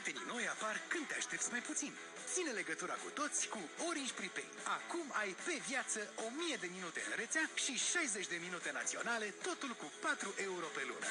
prietenii noi apar când te aștepți mai puțin. Ține legătura cu toți cu Orange Prepay. Acum ai pe viață 1000 de minute în rețea și 60 de minute naționale, totul cu 4 euro pe lună.